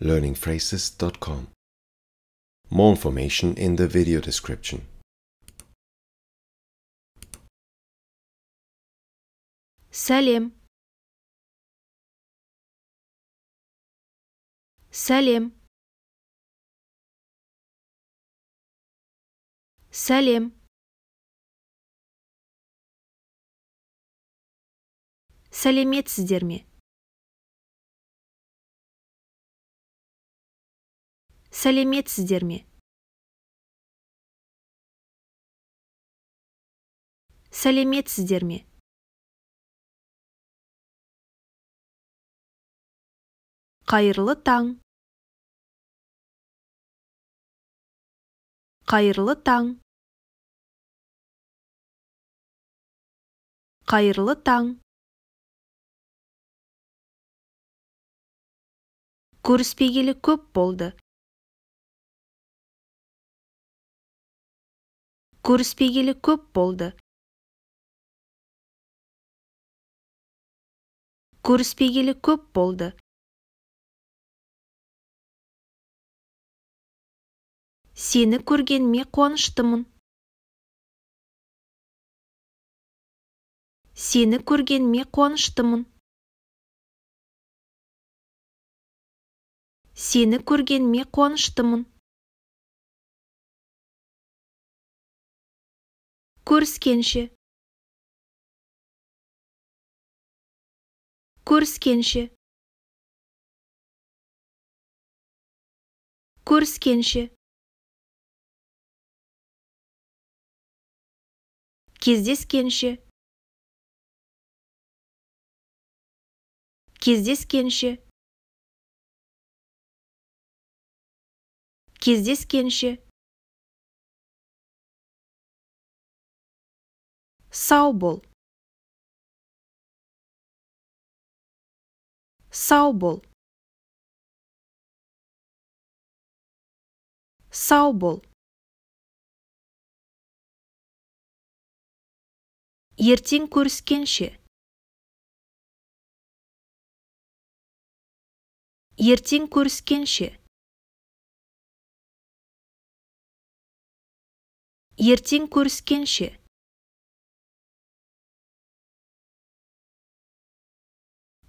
learningphrases.com. More information in the video description. сәлем сәлем сәлем сәлеметсіздер ме Сәлеметсіздер ме? Сәлеметсіздер ме? Қайырлы таң. Қайырлы таң. Қайырлы таң. Көріспегелі көп болды. Көріспегелі көп болды. Көріспегелі көп болды. Сені көргеніме қуаныштымын. Сені көргеніме қуаныштымын. Сені көргеніме қуаныштымын. Көріскенше. Көріскенше. Көріскенше. Кездескенше. Кездескенше. Кездескенше. Сау бол. Сау бол. Сау бол. Ертең көріскенше. Ертең көріскенше. Ертең көріскенше.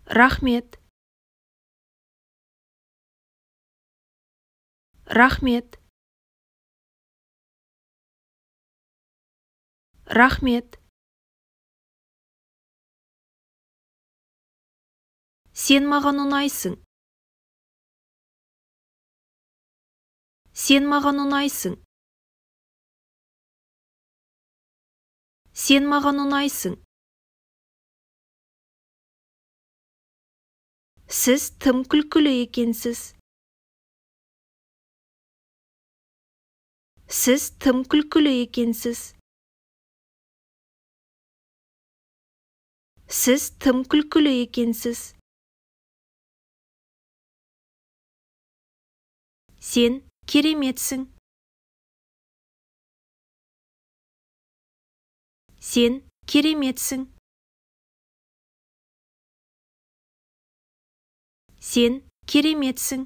Рахмет. Рахмет. Рахмет. Сен маған ұнайсың. Сен маған ұнайсың. Сен маған ұнайсың. Сіз тым күлкілі екенсіз. Сіз тым күлкілі екенсіз. Сіз тым күлкілі екенсіз. Сен кереметсің. Сен кереметсің. Сен кереметсің.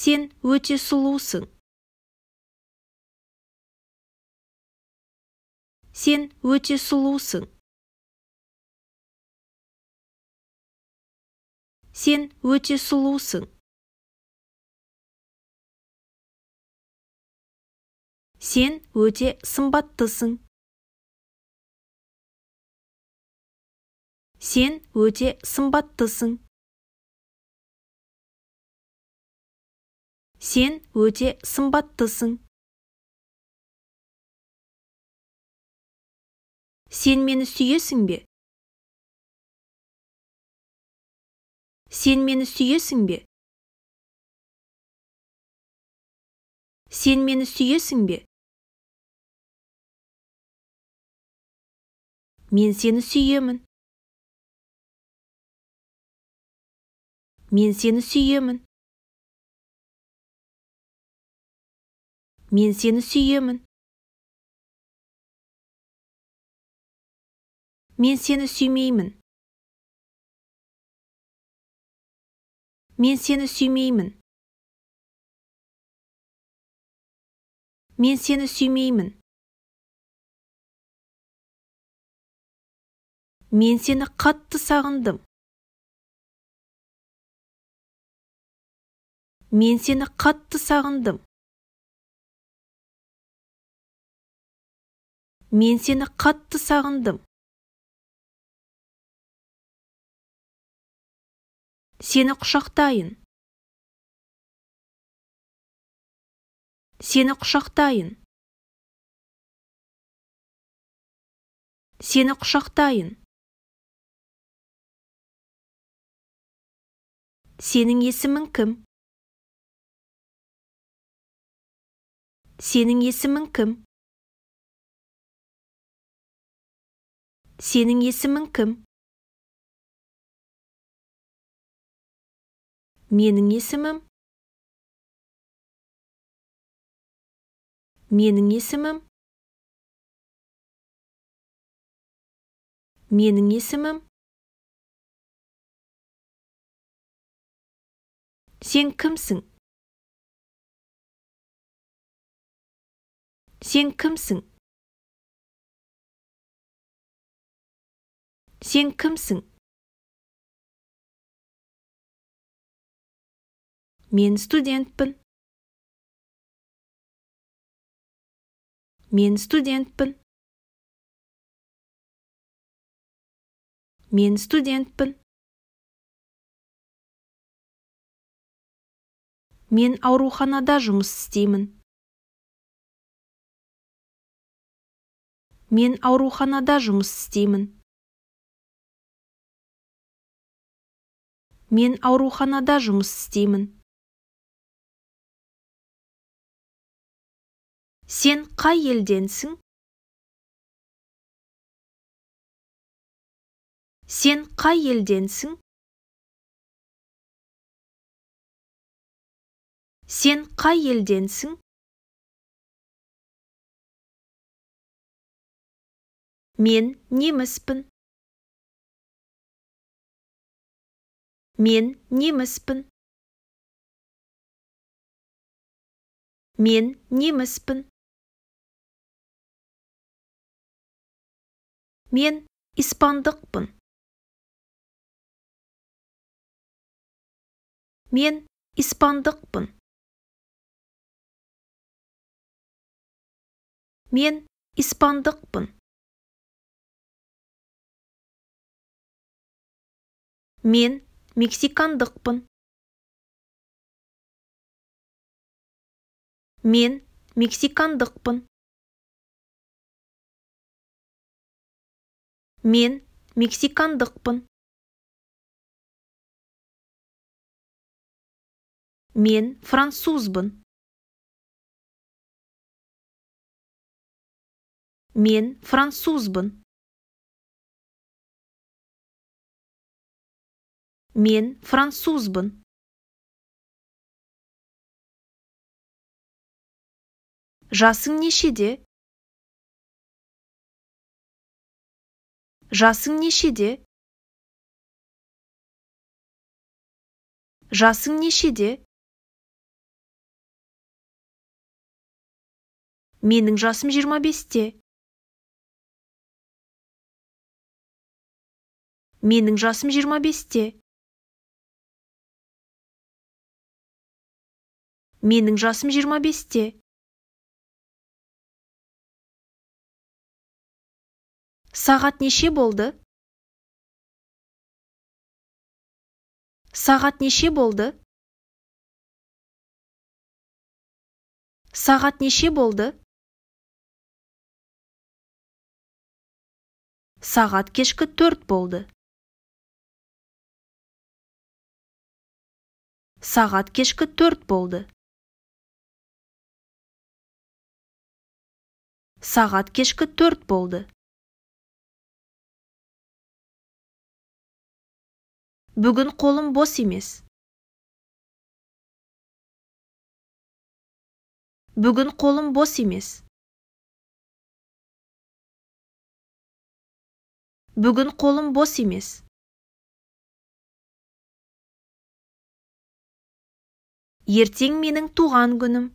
Сен өте сұлусың. Сен өте сұлусың. Сен өте сұлусың. Сен өте сымбаттысың. Сен өте сымбаттысың. сен өте сымбаттысың. сен мені сүйесің бе? сен мені сүйесің бе? сен мені сүйесің бе? мен сені сүйемін. Мен сені сүйемін мен сені сүйемін мен сені сүймеймін мен сені сүймеймін мен сені сүймеймін мен сені қатты сағындым мен сені қатты сағындым. мен сені қатты сағындым. сені құшақтайын. сені құшақтайын. сені құшақтайын. сенің есімің кім? Сенің есімің кім сенің есімің кім менің есімім менің есімім менің есімім сен кімсің сен кімсің сен кімсің мен студентпін мен студентпін мен студентпін мен ауруханада жұмыс істеймін. Мен ауруханада жұмыс істеймін. Мен ауруханада жұмыс істеймін. Сен қай елденсің? Сен қай елденсің? Сен қай елденсің? Мен неміспін. Мен неміспін. Мен неміспін. Мен испандықпын мен испандықпын мен испандықпын мен мексикандықпын. мен мексикандықпын. мен мексикандықпын. мен французбын. мен французбын. мен французбын жасың нешеде? Жасың нешеде? Жасың нешеде? Менің жасым 25-те менің жасым 25-те менің жасым жиырма бесте. Сағат неше болды? Сағат неше болды? Сағат неше болды? Сағат кешкі төрт болды. Сағат кешкі төрт болды. Сағат кешкі төрт болды. Бүгін қолым бос емес. Бүгін қолым бос емес. Бүгін қолым бос емес. Ертең менің туған күнім.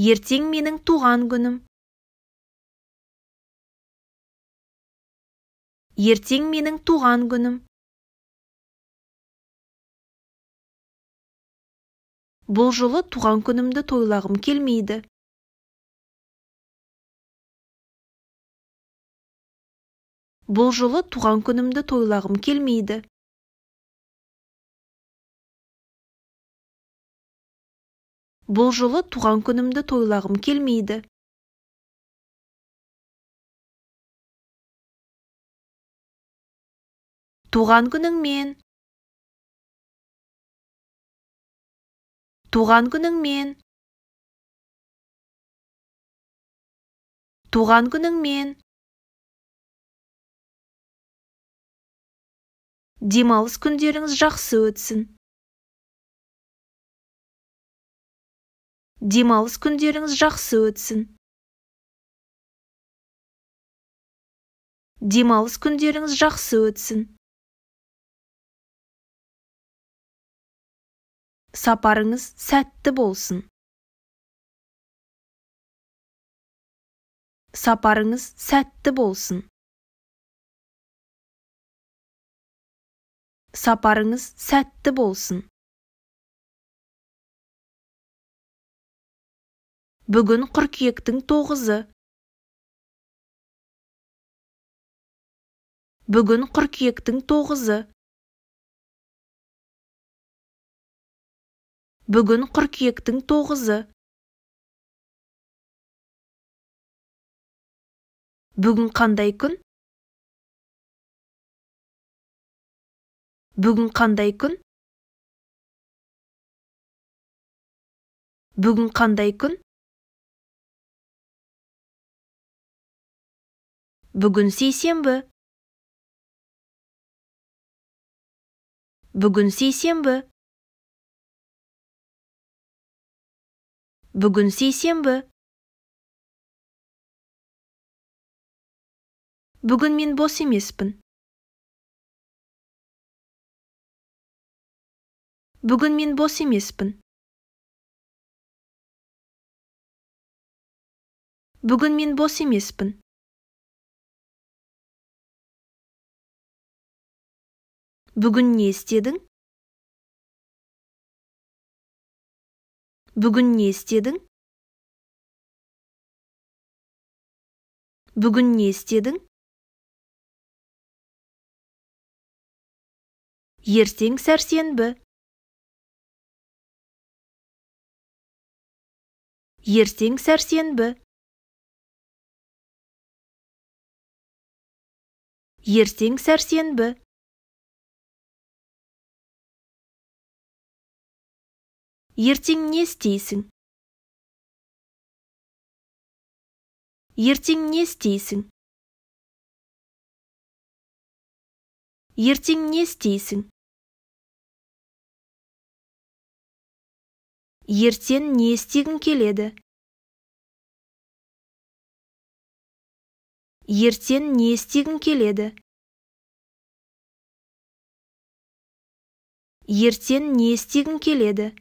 Ертең менің туған күнім. Ертең менің туған күнім. Бұл жолы туған күнімді тойлағым келмейді. Бұл жолы туған күнімді тойлағым келмейді. Бұл жолы туған күнімді тойлағым келмейді. Туған күніңмен туған күніңмен туған күніңмен демалыс күндеріңіз жақсы өтсін. Демалыс күндеріңіз жақсы өтсін. Демалыс күндеріңіз жақсы өтсін. Сапарыңыз сәтті болсын. Сапарыңыз сәтті болсын. Сапарыңыз сәтті болсын. Бүгін қыркүйектің тоғызы. Бүгін қыркүйектің тоғызы. Бүгін қыркүйектің тоғызы. Бүгін қандай күн? Бүгін қандай күн? Бүгін қандай күн? Бүгін сейсенбі. Бүгін сейсенбі. Бүгін сейсенбі. Бүгін мен бос емеспін. Бүгін мен бос емеспін. Бүгін мен бос емеспін. Бүгін не істедің бүгін не істедің бүгін не істедің ертең сәрсенбі ертең сәрсенбі ертең сәрсенбі ертең не істейсің? Ертең не істейсің? Ертең не істейсің? Ертең не істегің келеді? Ертең не істегің келеді? Ертең не істегің келеді?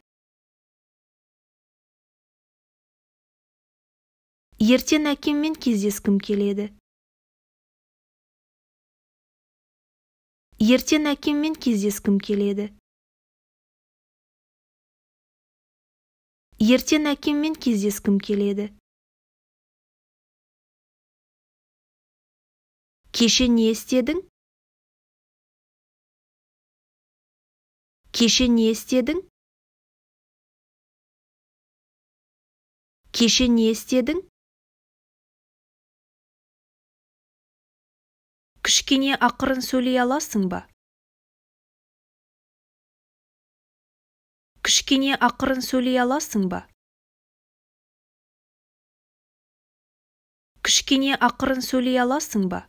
Ертең әкеммен кездескім келеді. Ертең әкеммен кездескім келеді. Ертең әкеммен кездескім келеді. Кеше не істедің? Кеше не істедің? Кеше не істедің? Кішкене ақырын сөйлей аласың ба? Кішкене ақырын сөйлей аласың ба? Кішкене ақырын сөйлей аласың ба?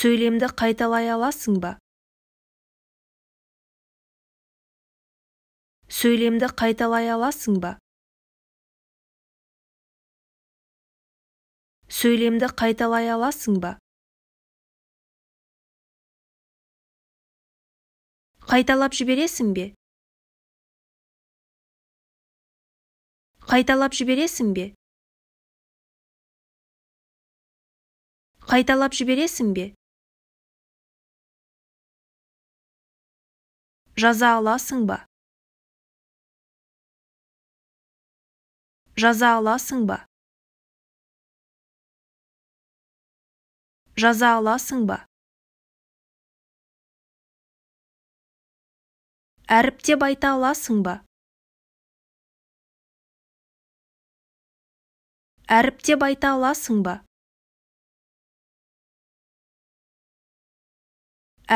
Сөйлемді қайталай аласың ба? Сөйлемді қайталай аласың ба? сөйлемді қайталай аласың ба? Қайталап жібересің бе? Қайталап жібересің бе? Қайталап жібересің бе? Жаза аласың ба? Жаза аласың ба? Жаза аласың ба? әріп деп айта аласың ба? әріп деп айта аласың ба?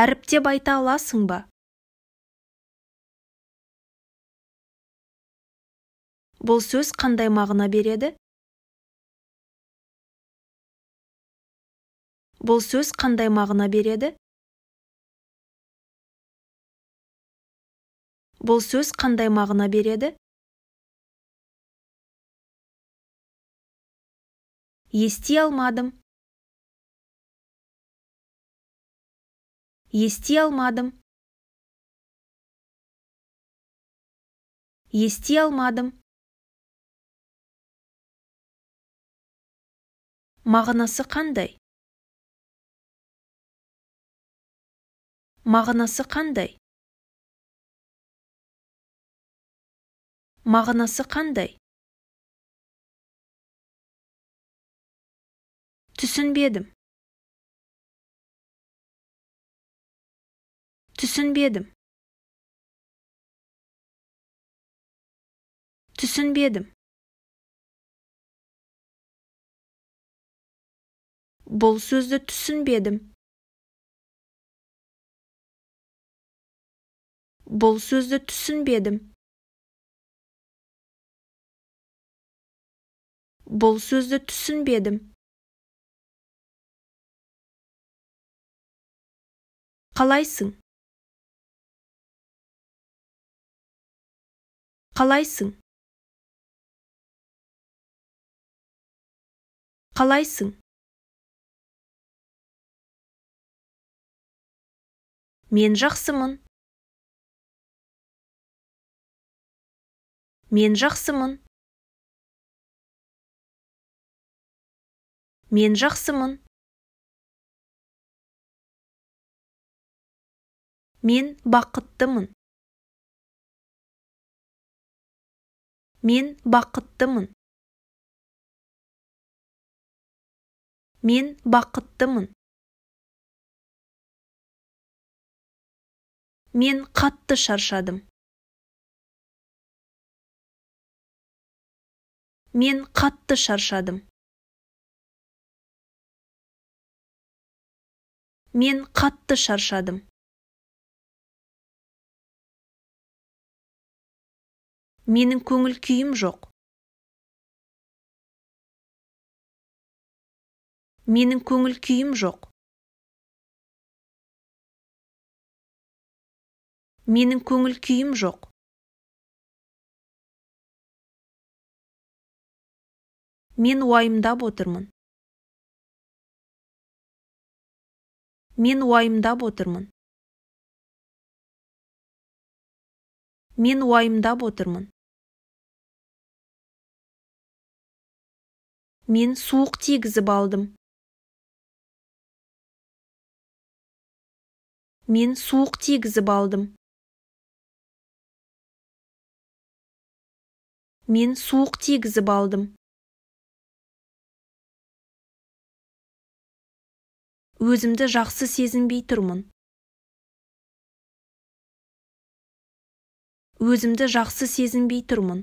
әріп деп айта аласың ба? бұл сөз қандай мағына береді? Бұл сөз қандай мағына береді? Бұл сөз қандай мағына береді? Ести алмадым. Ести алмадым. Ести алмадым. Мағынасы қандай? Мағынасы қандай? Мағынасы қандай? Түсінбедім. Түсінбедім. Түсінбедім. Бұл сөзді түсінбедім. Бұл сөзді түсінбедім. Бұл сөзді түсінбедім. Қалайсың? Қалайсың? Қалайсың? Мен жақсымын. Мен жақсымын. мен жақсымын. мен бақыттымын. мен бақыттымын. мен бақыттымын. мен қатты шаршадым. Мен қатты шаршадым. мен қатты шаршадым. менің көңіл күйім жоқ. менің көңіл күйім жоқ. менің көңіл күйім жоқ. Мен уайымдап отырмын. мен уайымдап отырмын. мен уайымдап отырмын. мен суық тигізіп алдым. мен суық тигізіп алдым. мен суық тигізіп алдым. Өзімді жақсы сезінбей тұрмын. Өзімді жақсы сезінбей тұрмын.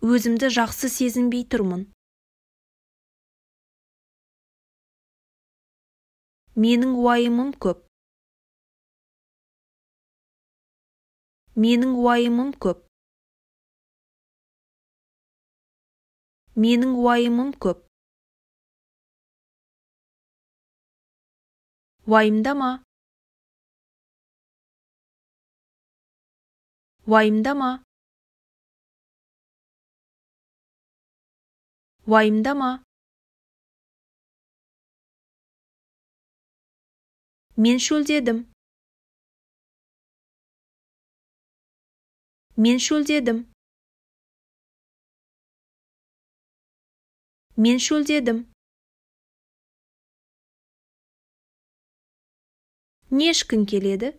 Өзімді жақсы сезінбей тұрмын. Менің уайымым көп. Менің уайымым көп. Менің уайымым көп. Уайымдама уайымдама уайымдама мен шөлдедім мен шөлдедім мен шөлдедім не ішкің келеді.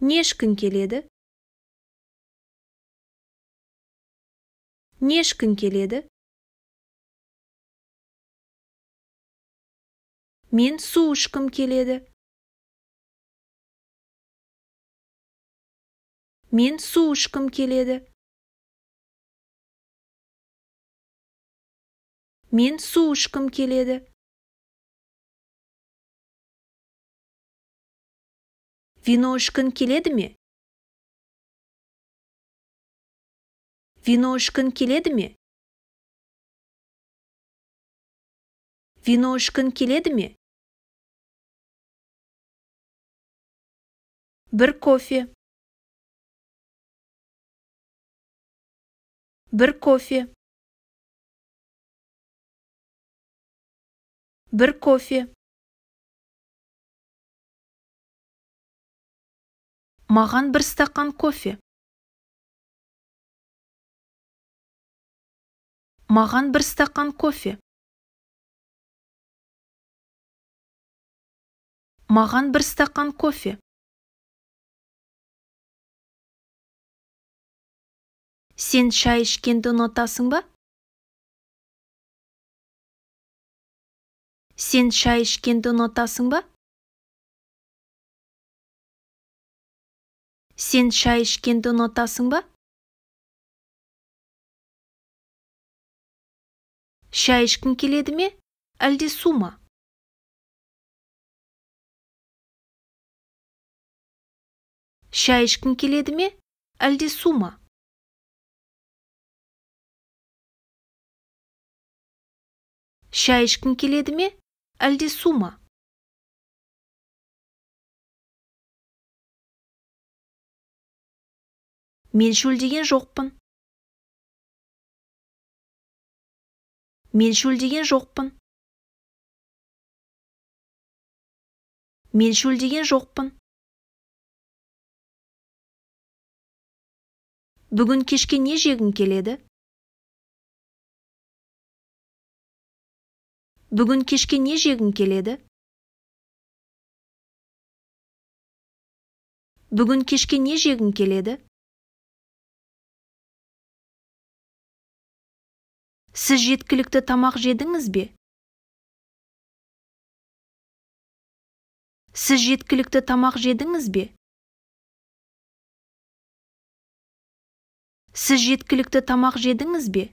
Не ішкің келеді. Ішкің келеді. Мен су ішкім келеді. Мен су ішкім келеді. Мен су ішкім келеді. вино ішкің келеді ме вино ішкің келеді ме вино ішкің келеді ме бір кофе бір кофе бір кофе Маған бір стақан кофе. Маған бір стақан кофе. Маған бір стақан кофе. Сен шай ішкенді ұнатасың ба? Сен шай ішкенді ұнатасың ба? Сен шай ішкенді ұнатасың ба? Шай ішкің келеді ме? Әлде су ма? Шай ішкің келеді ме? Әлде су ма? Шай ішкің келеді ме? Әлде су ма? Мен шөлдеген жоқпын. Мен шөлдеген жоқпын. Мен шөлдеген жоқпын. Бүгін кешке не жегің келеді? Бүгін кешке не жегің келеді? Бүгін кешке не жегің келеді? Сіз жеткілікті тамақ жедіңіз бе? Сіз жеткілікті тамақ жедіңіз бе? Сіз жеткілікті тамақ жедіңіз бе?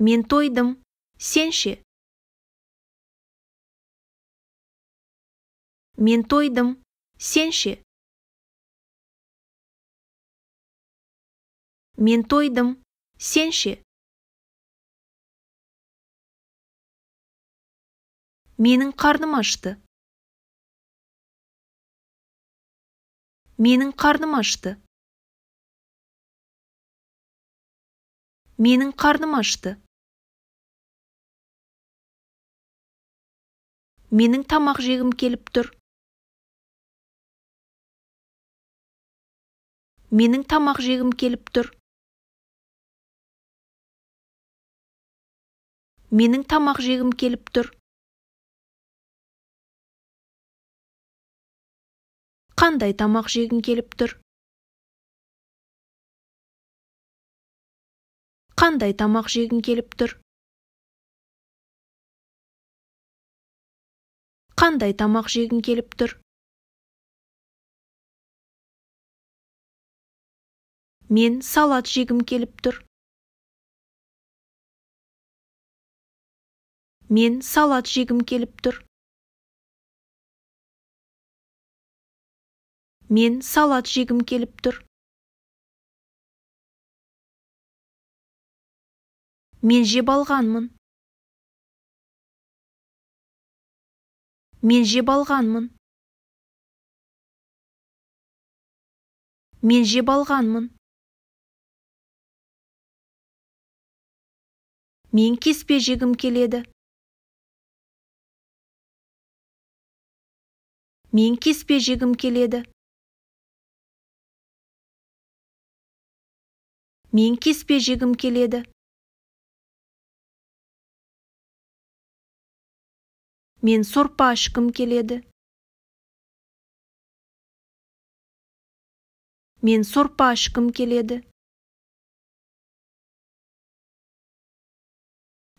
Мен тойдым. Сен ше мен тойдым. Сен ше мен тойдым. Сен ше менің қарным ашты. Менің қарным ашты. Менің қарным ашты. Менің тамақ жегім келіп тұр. Менің тамақ жегім келіп тұр. Менің тамақ жегім келіп тұр. Қандай тамақ жегің келіп тұр? Қандай тамақ жегің келіп тұр? Қандай тамақ жегің келіп тұр? Мен салат жегім келіп тұр. Мен салат жегім келіп тұр. мен салат жегім келіп тұр. мен жеп алғанмын. мен жеп алғанмын. мен жеп алғанмын. мен кеспе жегім келеді. Мен кеспе жегім келеді. Мен кеспе жегім келеді. Мен сорпа ішкім келеді. Мен сорпа ішкім келеді.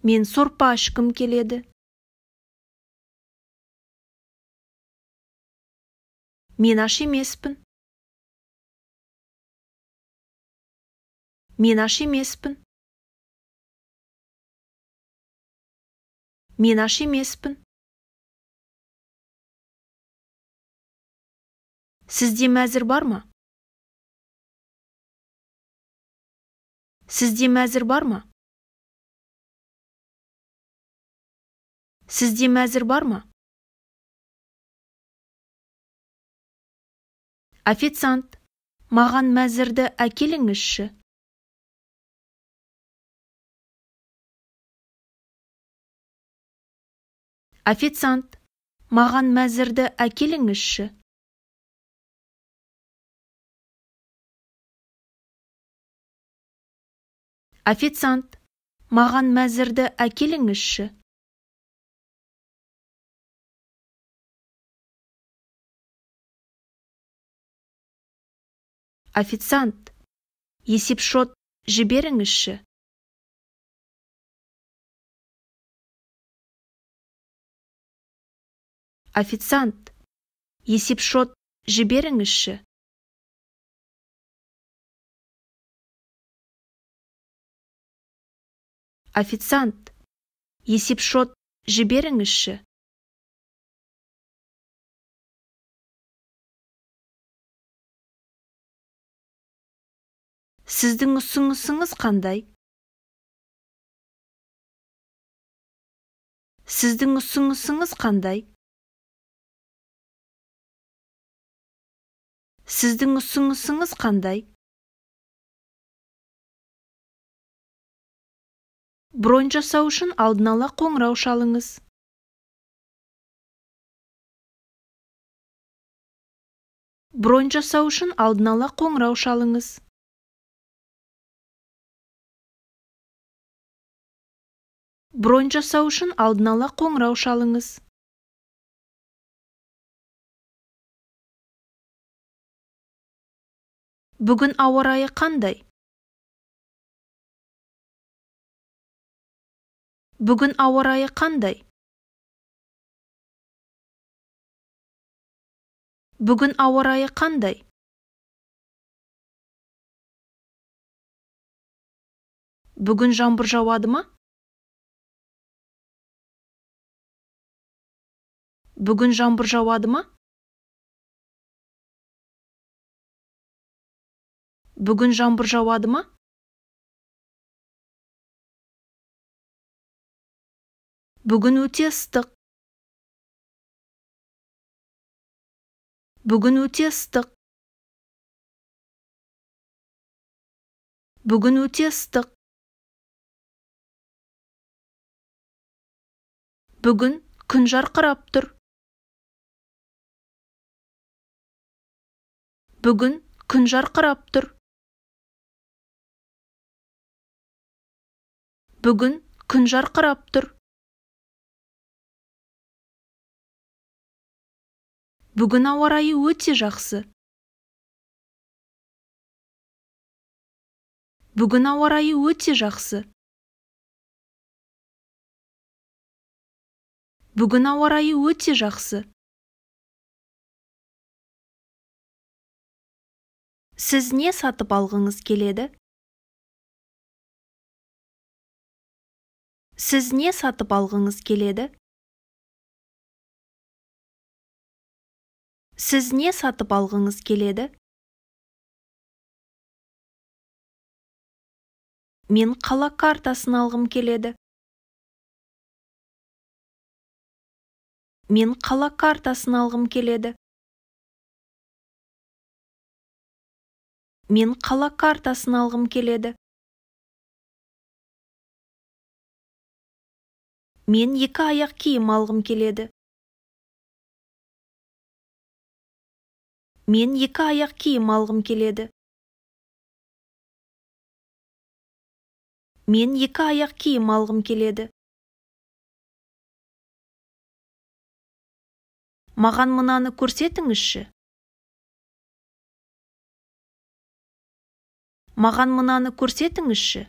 Мен сорпа ішкім келеді. Мен аш емеспін. Мен аш емеспін. Мен аш емеспін. Сізде мәзір бар ма? Сізде мәзір бар ма? Сізде мәзір бар ма? Официант маған мәзірді әкеліңізші. Официант маған мәзірді әкеліңізші. Официант маған мәзірді әкеліңізші. официант есепшот жіберіңізші официант есепшот жіберіңізші официант есепшот жіберіңізші сіздің ұсынысыңыз қандай? Сіздің ұсынысыңыз қандай? Сіздің ұсынысыңыз қандай? Бронь жасау үшін алдын ала қоңырау шалыңыз. Бронь жасау үшін алдын ала қоңырау шалыңыз. Бронь жасау үшін алдын ала қоңырау шалыңыз. Бүгін ауа райы қандай? Бүгін ауа райы қандай? Бүгін ауа райы қандай? Бүгін жаңбыр жауады ма? Бүгін жаңбыр жауады ма? Бүгін жаңбыр жауады ма? Бүгін өте ыстық. Бүгін өте ыстық. Бүгін өте ыстық. Бүгін күн жарқырап тұр. Бүгін күн жарқырап тұр. Бүгін күн жарқырап тұр. Бүгін ауа райы өте жақсы. Бүгін ауа райы өте жақсы. Бүгін ауа райы өте жақсы. Сіз не сатып алғыңыз келеді? Сіз не сатып алғыңыз келеді? Сіз не сатып алғыңыз келеді? Мен қала картасын алғым келеді. Мен қала картасын алғым келеді. Мен қала картасын алғым келеді Мен екі аяқ киім алғым келеді. Мен екі аяқ киім алғым келеді. Мен екі аяқ киім алғым келеді. Маған мынаны көрсетіңізші. Маған мынаны көрсетіңізші.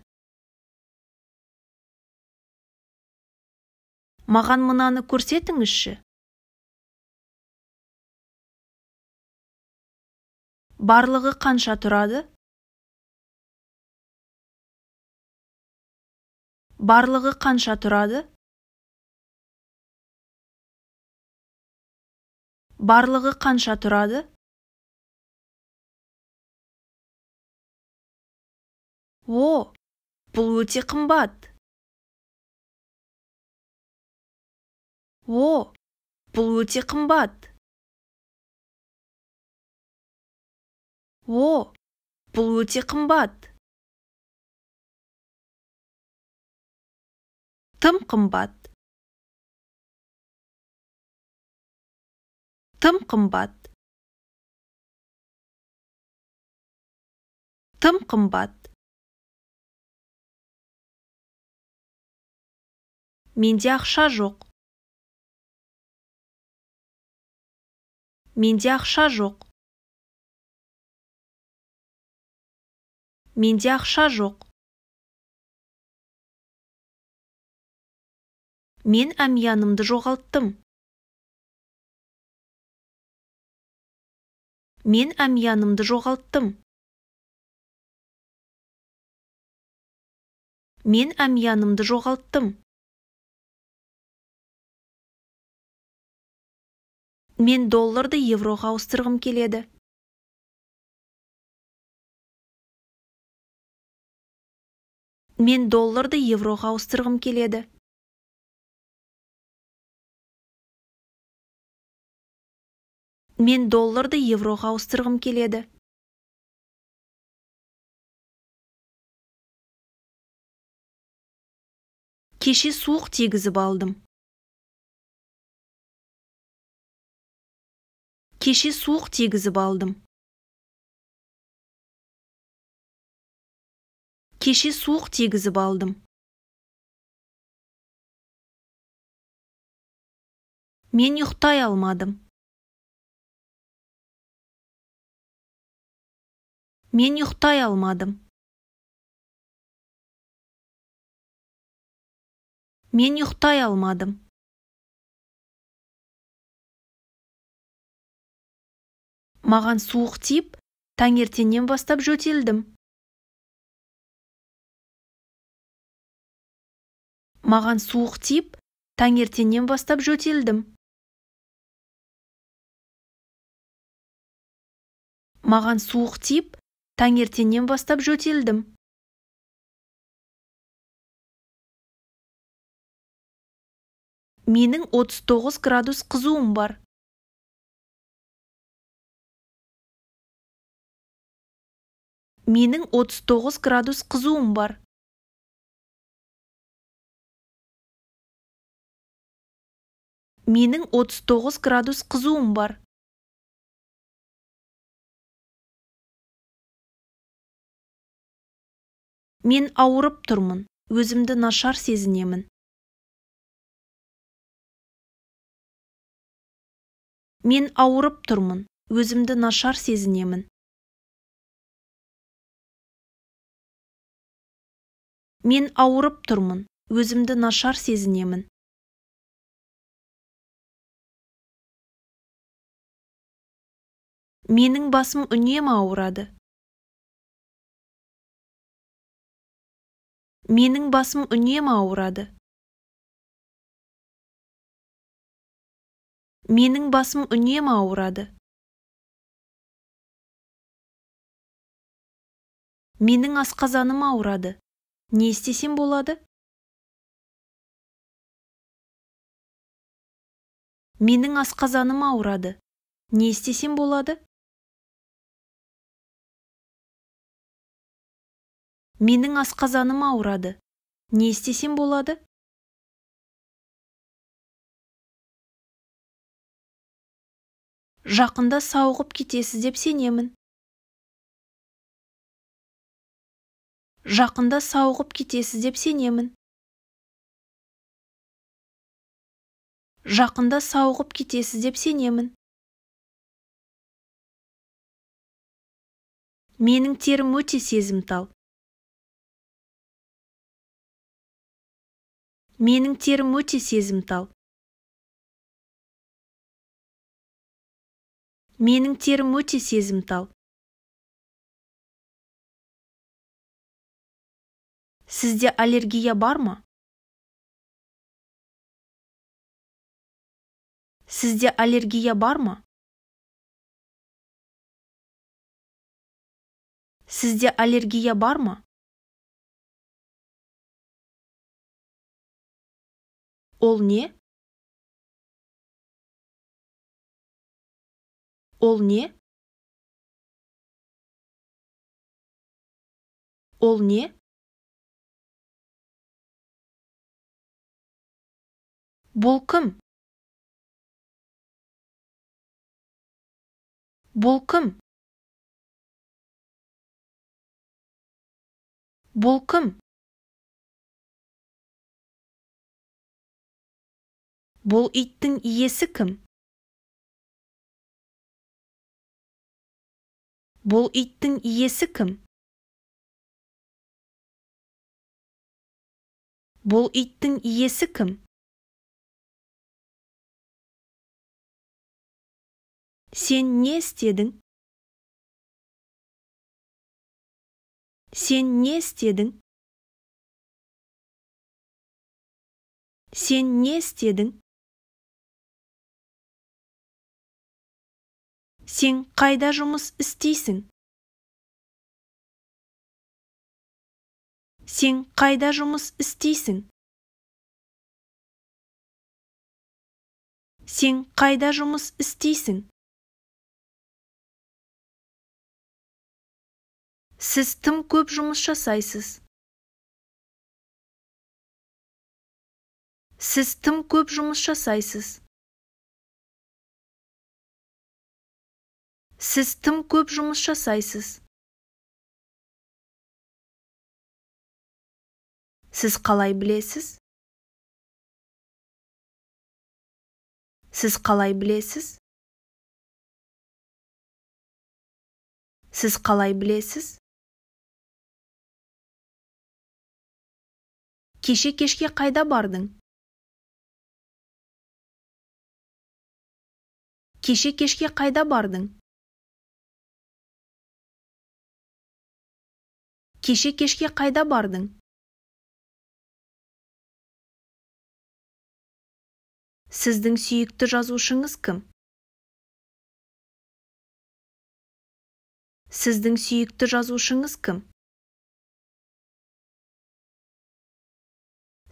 Маған мынаны көрсетіңізші. Барлығы қанша тұрады? Барлығы қанша тұрады? Барлығы қанша тұрады? О, бұл өте қымбат. О, бұл өте қымбат. О, бұл өте қымбат. Тым қымбат. Тым қымбат. Тым қымбат. Менде ақша жоқ. Менде ақша жоқ. Менде ақша жоқ. Мен әмиянымды жоғалттым. Мен әмиянымды жоғалттым. Мен әмиянымды жоғалттым. Мен долларды евроға ауыстырғым келеді. Мен долларды евроға ауыстырғым келеді. Мен долларды евроға ауыстырғым келеді. Кеше суық тегізіп алдым. Кеше суық тегізіп алдым. Кеше суық тегізіп алдым. Мен ұйықтай алмадым. Мен ұйықтай алмадым. Мен ұйықтай алмадым. Маған суық тиіп, таңертеңнен бастап жөтелдім. Маған суық тиіп, таңертеңнен бастап жөтелдім. Маған суық тиіп, таңертеңнен бастап жөтелдім. Менің 39 градус қызуым бар. Менің 39 градус қызуым бар. Менің 39 градус қызуым бар. Мен ауырып тұрмын, өзімді нашар сезінемін. Мен ауырып тұрмын, өзімді нашар сезінемін. Мен ауырып тұрмын, өзімді нашар сезінемін. Менің басым үнемі ауырады. Менің басым үнемі ауырады. Менің басым үнемі ауырады. Менің асқазаным ауырады не істесем болады менің асқазаным ауырады. Не істесем болады менің асқазаным ауырады. Не істесем болады жақында сауығып кетесіз деп сенемін. Жақында сауығып кетесіз деп сенемін. Жақында сауығып кетесіз деп сенемін. Менің терім өте сезімтал. Менің терім өте сезімтал. Менің терім өте сезімтал. Сізде аллергия бар ма? Сізде аллергия бар ма? Сізде аллергия бар ма? Ол не? Ол не? Ол не? Бұл кім? Бұл кім? Бұл кім? Бұл иттің иесі кім? Бұл иттің иесі кім? Бұл иттің иесі кім? Сен не істедің? Сен не істедің? Сен не істедің? Сен қайда жұмыс істейсің? Сен қайда жұмыс істейсің? Сен қайда жұмыс істейсің? Сіз тым көп жұмыс жасайсыз. Сіз тым көп жұмыс жасайсыз. Сіз тым көп жұмыс жасайсыз. Сіз қалай білесіз? Сіз қалай білесіз? Сіз қалай білесіз? Кеше кешке қайда бардың? Кеше кешке қайда бардың? Кеше кешке қайда бардың? Сіздің сүйікті жазушыңыз кім? Сіздің сүйікті жазушыңыз кім?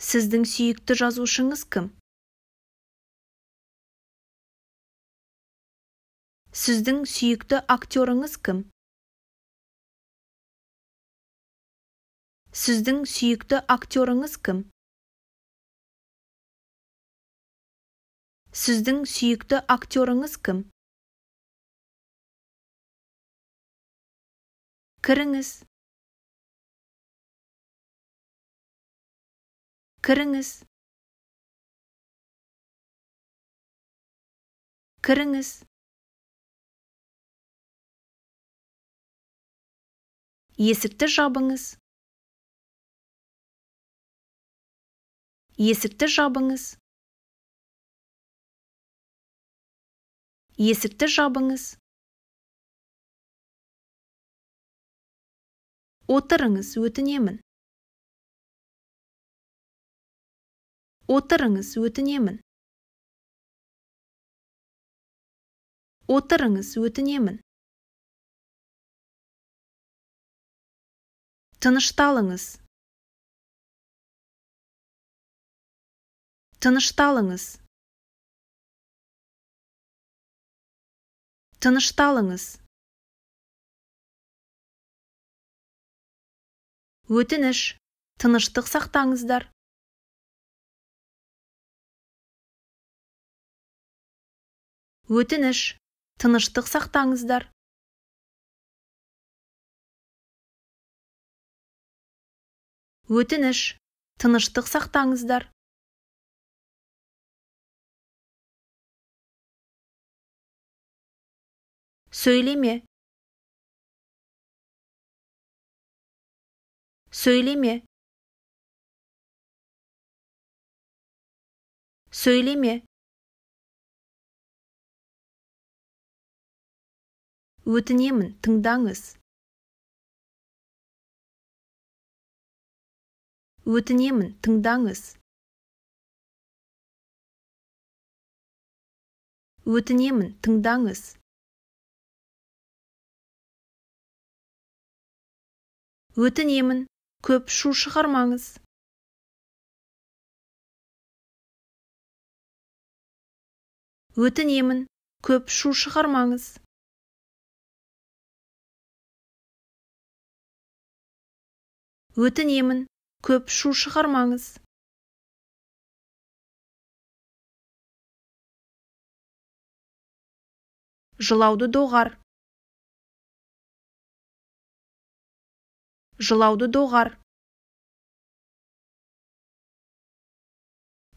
Сіздің сүйікті жазушыңыз кім? Сіздің сүйікті актеріңіз кім? Сіздің сүйікті актеріңіз кім? Сіздің сүйікті актеріңіз кім? Кіріңіз. Кіріңіз кіріңіз есікті жабыңыз есікті жабыңыз есікті жабыңыз отырыңыз өтінемін отырыңыз өтінемін. Отырыңыз өтінемін. Тынышталыңыз. Тынышталыңыз. Тынышталыңыз. Өтініш. Тыныштық сақтаңыздар. Өтініш. Тыныштық сақтаңыздар. Өтініш. Тыныштық сақтаңыздар. Сөйлеме. Сөйлеме. Сөйлеме. Өтінемін тыңдаңыз. Өтінемін тыңдаңыз. Өтінемін тыңдаңыз. Өтінемін көп шу шығармаңыз. Өтінемін көп шу шығармаңыз. Өтінемін көп шу шығармаңыз. Жылауды доғар. Жылауды доғар.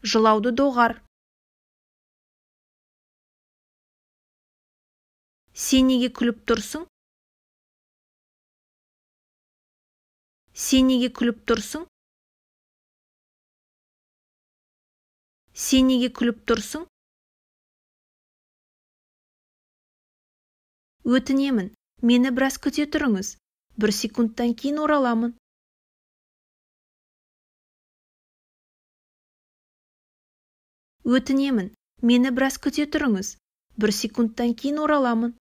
Жылауды доғар. Сен неге күліп тұрсың? Сен неге күліп тұрсың? Сен неге күліп тұрсың? Өтінемін мені біраз күте тұрыңыз. Бір секундтан кейін ораламын. Өтінемін мені біраз күте тұрыңыз. Бір секундтан кейін ораламын.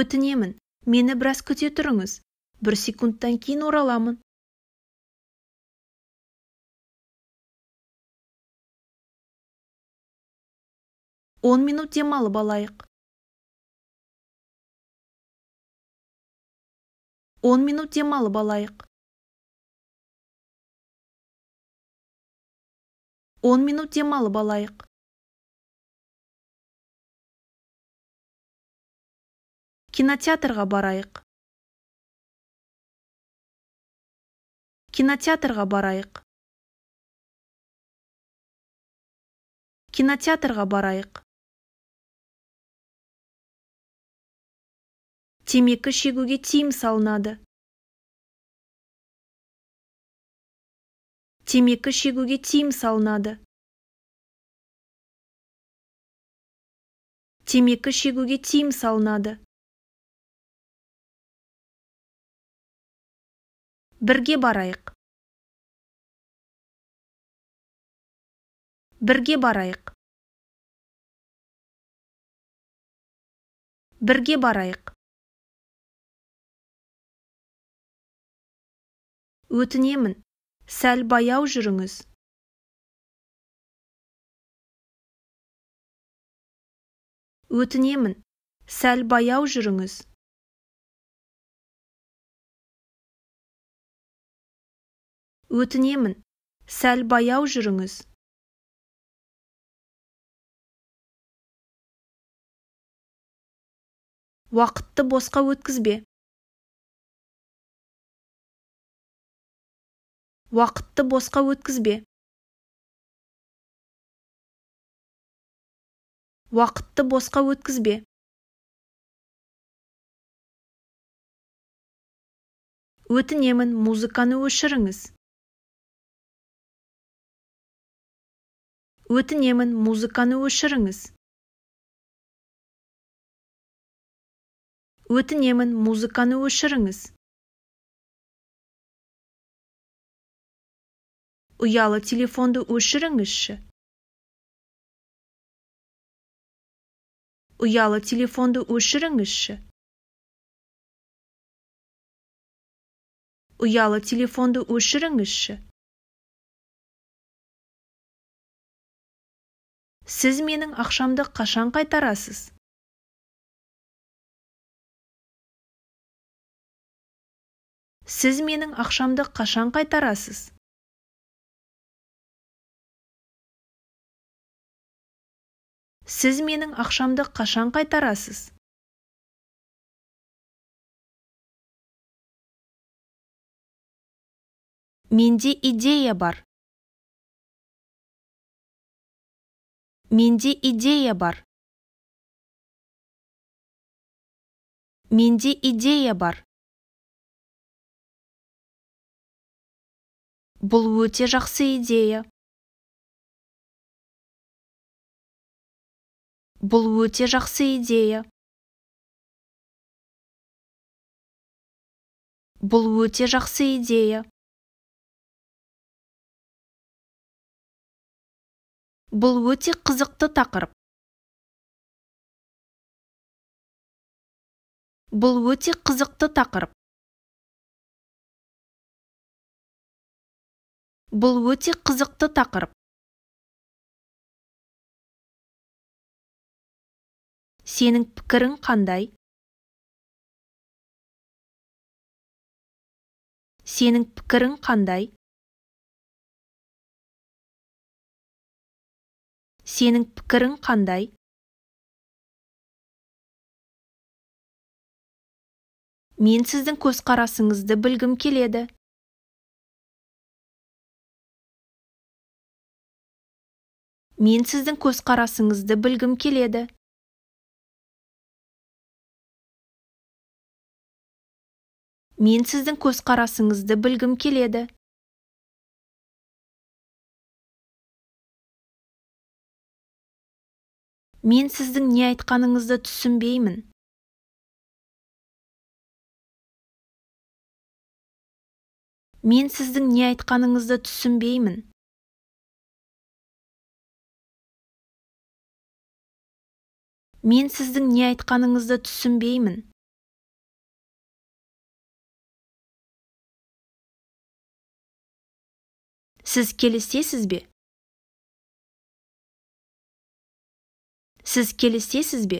Өтінемін. Мені біраз күте тұрыңыз. Бір секундтан кейін ораламын. Он минут демалып алайық. Он минут демалып алайық. Он минут демалып алайық. Кинотеатрға барайық. Кинотеатрға барайық. Кинотеатрға барайық. Темекі шегуге тыйым салынады. Темекі шегуге тыйым салынады. Темекі шегуге тыйым салынады. Бірге барайық. Бірге барайық. Бірге барайық. Өтінемін. Сәл баяу жүріңіз. Өтінемін. Сәл баяу жүріңіз. Өтінемін. Сәл баяу жүріңіз. Уақытты босқа өткізбе. Уақытты босқа өткізбе. Уақытты босқа өткізбе. Өтінемін музыканы өшіріңіз. Өтінемін музыканы өшіріңіз. Өтінемін музыканы өшіріңіз. Ұялы телефонды өшіріңізші. Ұялы телефонды өшіріңізші. Ұялы телефонды өшіріңізші. Сіз менің ақшамды қашан қайтарасыз? Сіз менің ақшамды қашан қайтарасыз? Сіз менің ақшамды қашан қайтарасыз? Менде идея бар. Менде идея бар. Менде идея бар. Бұл өте жақсы идея. Бұл өте жақсы идея. Бұл өте жақсы идея. Бұл өте қызықты тақырып. Бұл өте қызықты тақырып. Бұл өте қызықты тақырып. Сенің пікірің қандай? Сенің пікірің қандай? Сенің пікірің қандай? Мен сіздің көзқарасыңызды білгім келеді. Мен сіздің көзқарасыңызды білгім келеді. Мен сіздің көзқарасыңызды білгім келеді. Мен сіздің не айтқаныңызды түсінбеймін мен сіздің не айтқаныңызды түсінбеймін мен сіздің не айтқаныңызды түсінбеймін сіз келісесіз бе? Сіз келісесіз бе?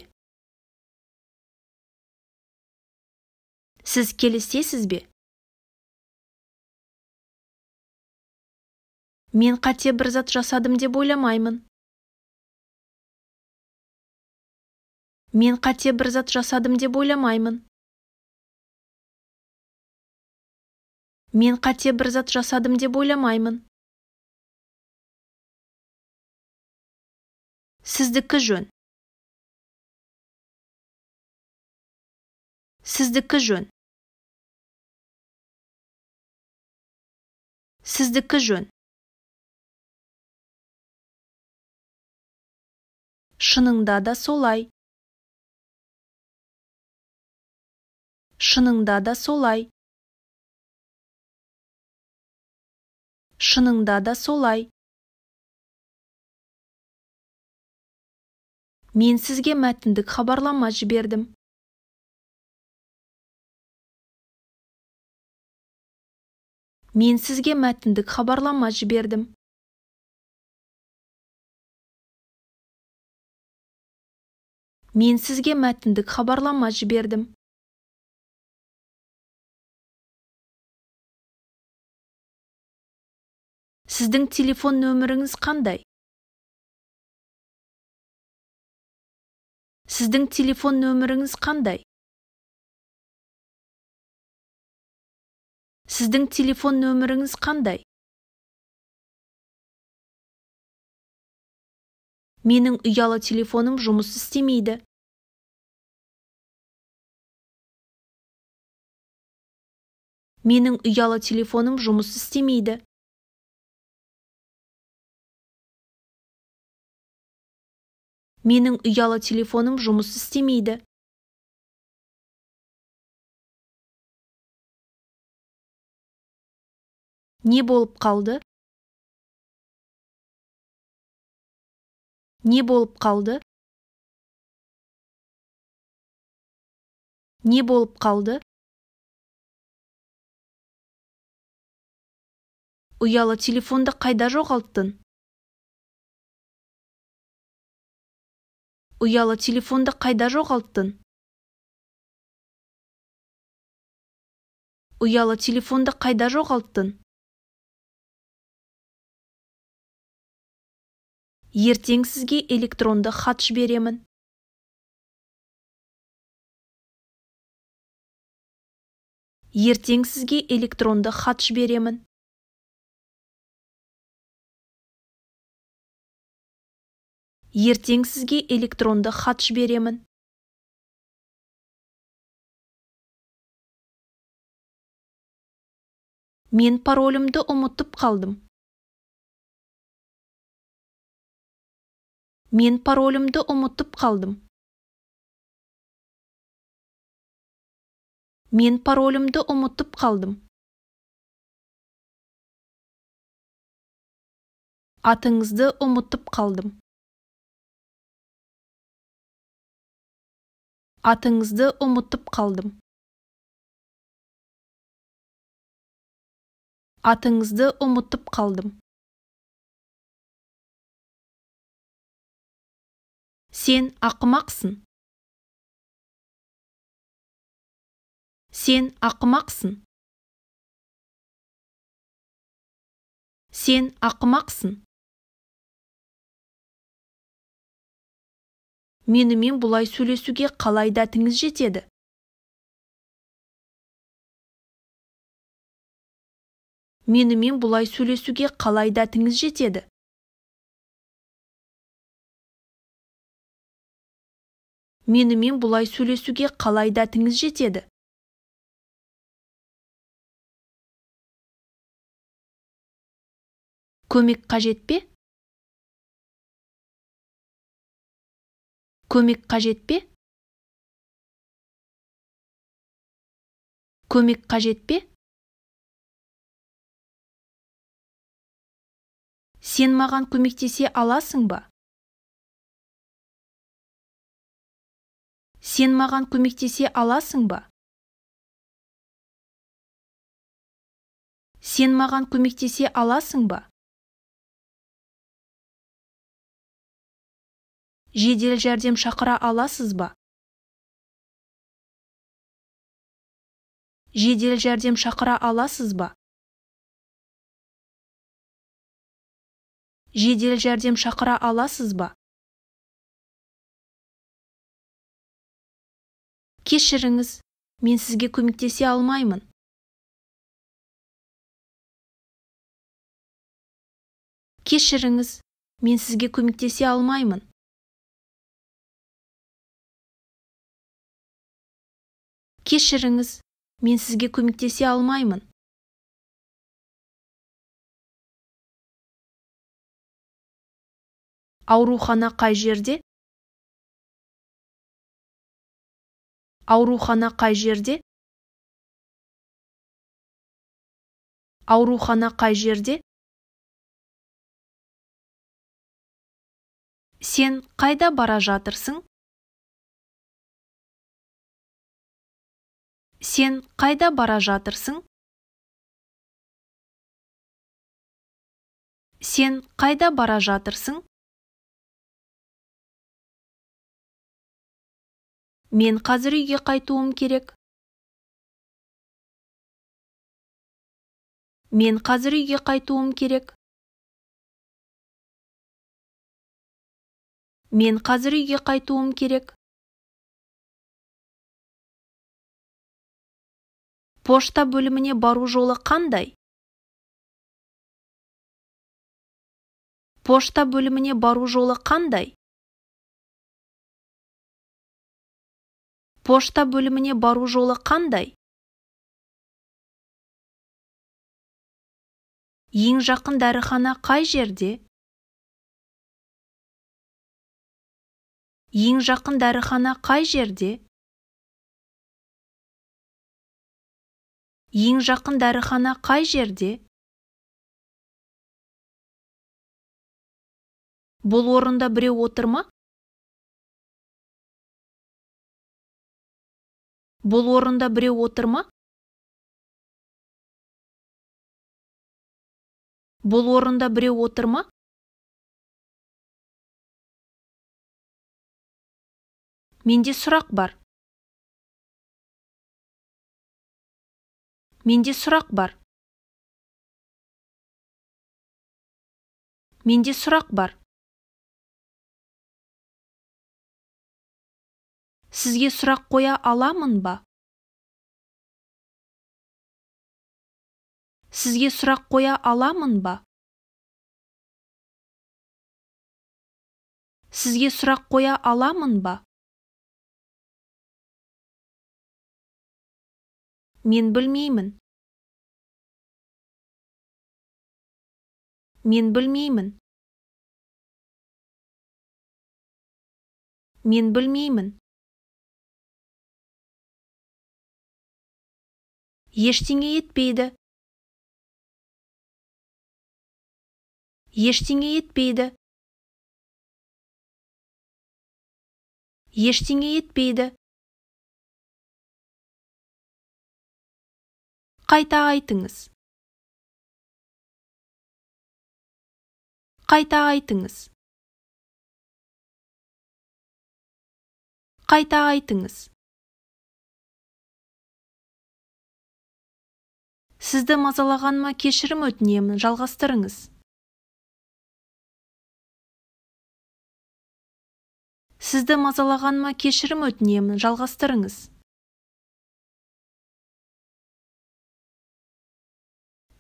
Сіз келісесіз бе? Мен қате бір зат жасадым деп ойламаймын. Мен қате бір зат жасадым деп ойламаймын. Мен қате бір зат жасадым деп ойламаймын. Сіздікі жөн. Сіздікі жөн. Сіздікі жөн. Шыныңда да солай. Шыныңда да солай. Шыныңда да солай. Мен сізге мәтіндік хабарлама жібердім. Мен сізге мәтіндік хабарлама жібердім. мен сізге мәтіндік хабарлама жібердім. сіздің телефон нөміріңіз қандай? сіздің телефон нөміріңіз қандай? Сіздің телефон нөміріңіз қандай? Менің ұялы телефоным жұмыс істемейді. Менің ұялы телефоным жұмыс істемейді. Менің ұялы телефоным жұмыс істемейді. Не болып қалды. Не болып қалды. Не болып қалды. Ұялы телефонды қайда жоғалттың? Ұялы телефонды қайда жоғалттың? Ұялы телефонды қайда жоғалттың? Ертең сізге электронды хат жіберемін. Ертең сізге электронды хат жіберемін. Ертең сізге электронды хат жіберемін. Мен паролімді ұмытып қалдым. Мен паролімді ұмытып қалдым. мен паролімді ұмытып қалдым. атыңызды ұмытып қалдым. атыңызды ұмытып қалдым. атыңызды ұмытып қалдым. Сен ақымақсың. Сен ақымақсың. Сен ақымақсың. Менімен бұлай сөйлесуге қалай дәтіңіз жетеді? Менімен бұлай сөйлесуге қалай дәтіңіз жетеді? Менімен бұлай сөйлесуге қалай дәтіңіз жетеді. Көмек қажет пе? Көмек қажет пе? Көмек қажет пе? Сен маған көмектесе аласың ба? Сен маған көмектесе аласың ба? Сен маған көмектесе аласың ба? Жедел жәрдем шақыра аласыз ба? Жедел жәрдем шақыра аласыз ба? Жедел жәрдем шақыра аласыз ба? Кешіріңіз мен сізге көмектесе алмаймын. Кешіріңіз мен сізге көмектесе алмаймын. Кешіріңіз мен сізге көмектесе алмаймын. Аурухана қай жерде? Аурухана қай жерде? Аурухана қай жерде? Сен қайда бара жатырсың? Сен қайда бара жатырсың? Сен қайда бара жатырсың? Мен қазір үйге қайтуым керек. мен қазір үйге қайтуым керек. мен қазір үйге қайтуым керек. пошта бөліміне бару жолы қандай? пошта бөліміне бару жолы қандай? Пошта бөліміне бару жолы қандай? Ең жақын дәріхана қай жерде? Ең жақын дәріхана қай жерде? Ең жақын дәріхана қай жерде? Бұл орында біреу отыр ма? Бұл орында біреу отыр ма? Бұл орында біреу отыр ма? Менде сұрақ бар. Менде сұрақ бар. Менде сұрақ бар. Сізге сұрақ қоя аламын ба? Сізге сұрақ қоя аламын ба? Сізге сұрақ қоя аламын ба? Мен білмеймін. Мен білмеймін. Мен білмеймін. Ештеңе етпейді. Ештеңе етпейді. Ештеңе етпейді. Қайта айтыңыз. Қайта айтыңыз. Қайта айтыңыз. Сізді мазалағаныма кешірім өтінемін жалғастырыңыз. Сізді мазалағаныма кешірім өтінемін жалғастырыңыз.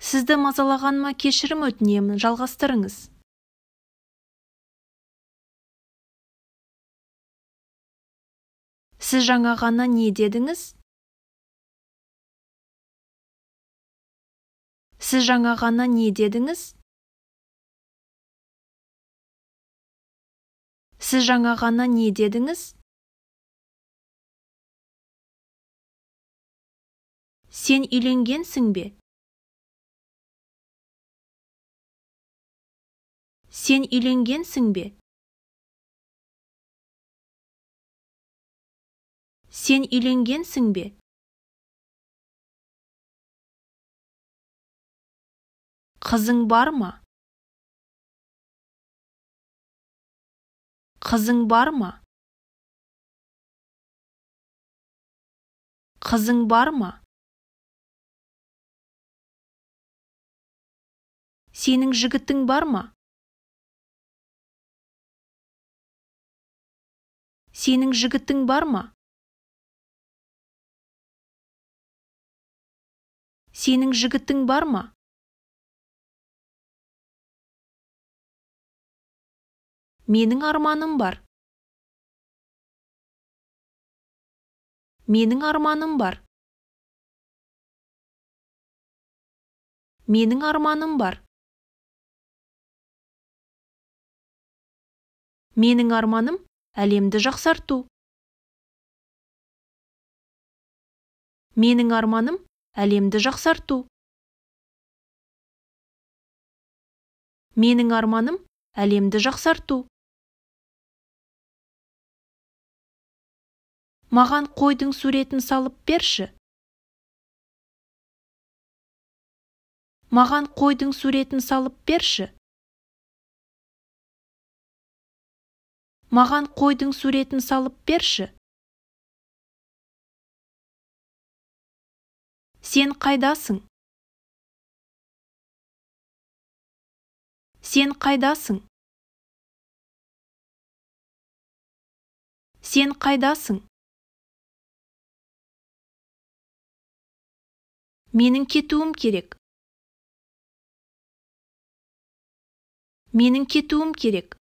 Сізді мазалағаныма кешірім өтінемін жалғастырыңыз. Сіз жаңа ғана не дедіңіз? Сіз жаңа ғана не дедіңіз? Сіз жаңа ғана не дедіңіз? Сен үйленгенсің бе? Сен үйленгенсің бе? Сен үйленгенсің бе? Қызың бар ма? Қызың бар ма? Қызың бар ма? Сенің жігітің бар ма? Сенің жігітің бар ма? Сенің жігітің бар ма? Менің арманым бар. Менің арманым бар. Менің арманым бар. Менің арманым әлемді жақсарту. Менің арманым әлемді жақсарту. Менің арманым әлемді жақсарту. Маған қойдың суретін салып берші. маған қойдың суретін салып берші. маған қойдың суретін салып берші. сен қайдасың? сен қайдасың? сен қайдасың? Менің кетуім керек. Менің кетуім керек.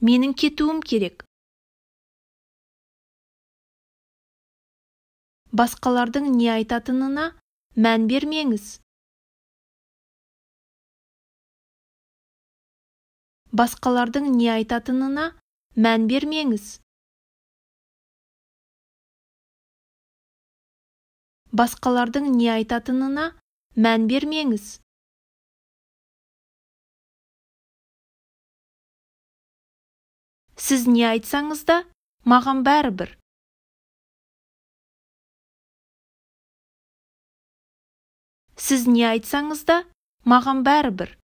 Менің кетуім керек. Басқалардың не айтатынына мән бермеңіз. Басқалардың не айтатынына мән бермеңіз. Басқалардың не айтатынына мән бермеңіз. Сіз не айтсаңыз да маған бәрібір. Сіз не айтсаңыз да маған бәрібір.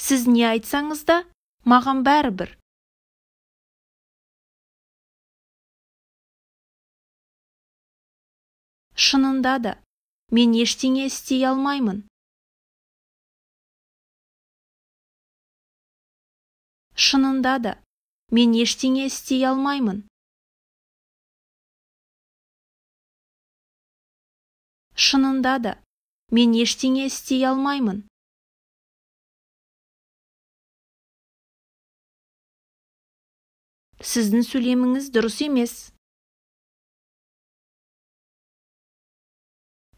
Сіз не айтсаңыз да маған бәрібір. шынында да мен ештеңе істей алмаймын. Шынында да мен ештеңе істей алмаймын. Шынында да мен ештеңе істей алмаймын. Сіздің сөйлеміңіз дұрыс емес.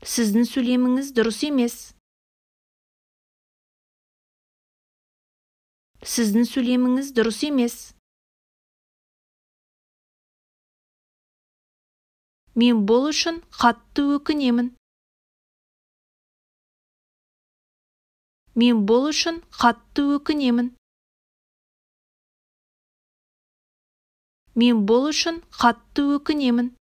Сіздің сөйлеміңіз дұрыс емес. Сіздің сөйлеміңіз дұрыс емес. Мен бұл үшін қатты өкінемін. Мен бұл үшін қатты өкінемін. Мен бұл үшін қатты өкінемін.